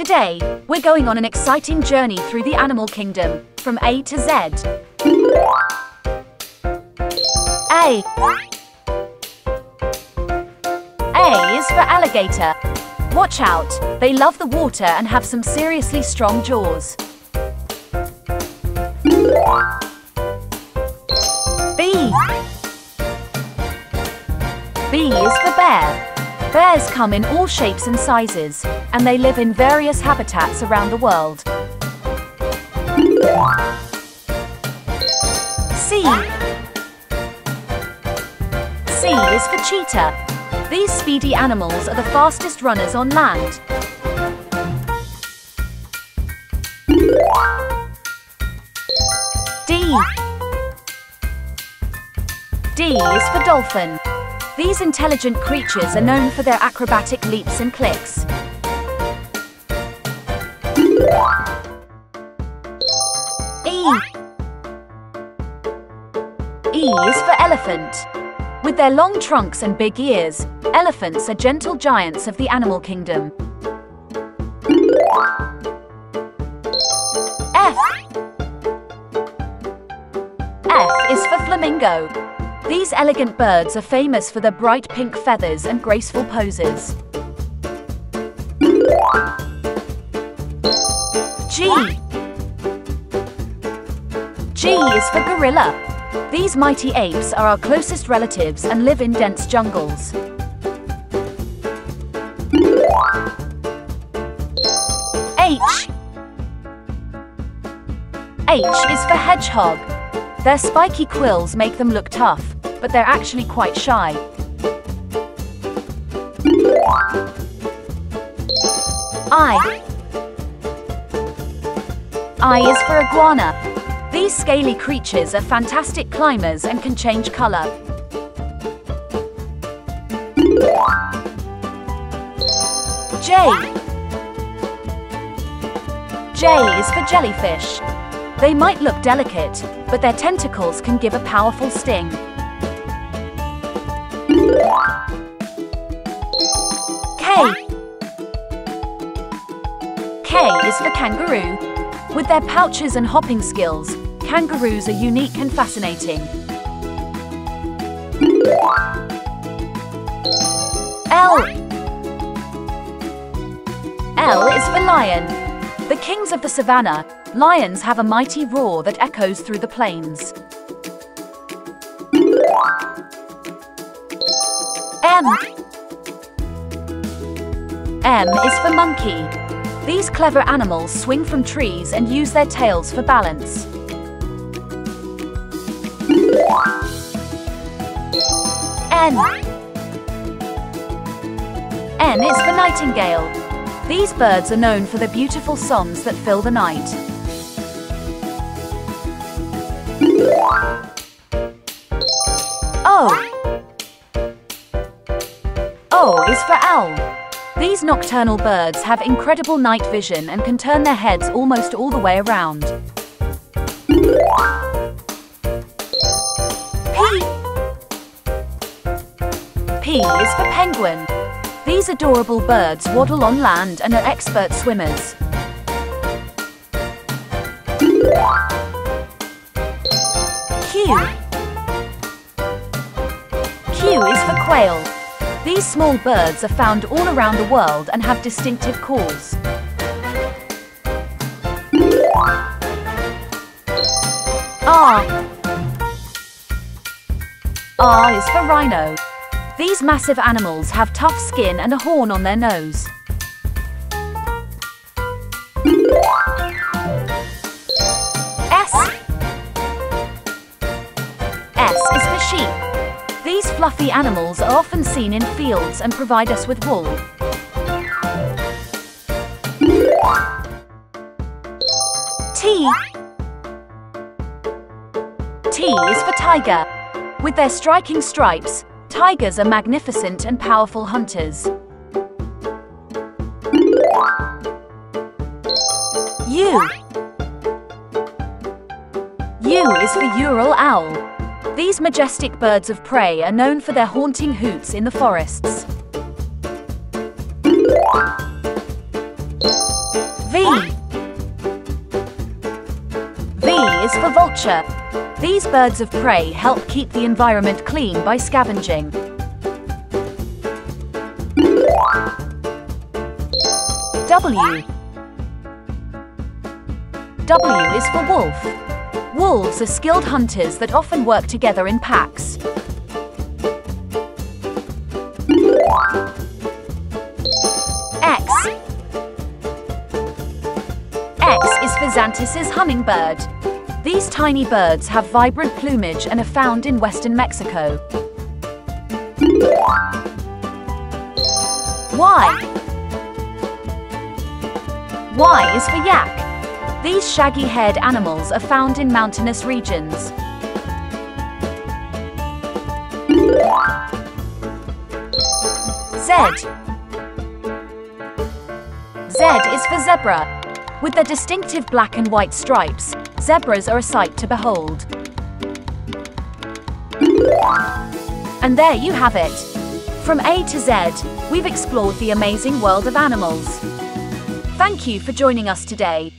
Today, we're going on an exciting journey through the animal kingdom, from A to Z. A. A is for alligator. Watch out, they love the water and have some seriously strong jaws. B. B is for bear. Bears come in all shapes and sizes, and they live in various habitats around the world. C. C is for cheetah. These speedy animals are the fastest runners on land. D. D is for dolphin. These intelligent creatures are known for their acrobatic leaps and clicks. E. Is for elephant. With their long trunks and big ears, elephants are gentle giants of the animal kingdom. F. F is for flamingo. These elegant birds are famous for their bright pink feathers and graceful poses. G. G is for gorilla. These mighty apes are our closest relatives and live in dense jungles. H. H is for hedgehog. Their spiky quills make them look tough, but they're actually quite shy. I. I is for iguana. These scaly creatures are fantastic climbers and can change colour. J. J is for jellyfish. They might look delicate, but their tentacles can give a powerful sting. K. K is for kangaroo. With their pouches and hopping skills, kangaroos are unique and fascinating. L. L is for lion. The kings of the savannah, lions have a mighty roar that echoes through the plains. M. M is for monkey. These clever animals swing from trees and use their tails for balance. N. N is for nightingale. These birds are known for their beautiful songs that fill the night. O. is for owl. These nocturnal birds have incredible night vision and can turn their heads almost all the way around. P. P is for penguin. These adorable birds waddle on land and are expert swimmers. Q. Q is for quail. These small birds are found all around the world and have distinctive calls. R. R is for rhino. These massive animals have tough skin and a horn on their nose. S. S is for sheep. Fluffy animals are often seen in fields and provide us with wool. T. T is for tiger. With their striking stripes, tigers are magnificent and powerful hunters. U. U is for Ural owl. These majestic birds of prey are known for their haunting hoots in the forests. V V is for vulture. These birds of prey help keep the environment clean by scavenging. W W is for wolf. Wolves are skilled hunters that often work together in packs. X. X is for hummingbird. These tiny birds have vibrant plumage and are found in western Mexico. Y. Y is for yak. These shaggy-haired animals are found in mountainous regions. Z. Z is for zebra. With their distinctive black and white stripes, zebras are a sight to behold. And there you have it. From A to Z, we've explored the amazing world of animals. Thank you for joining us today.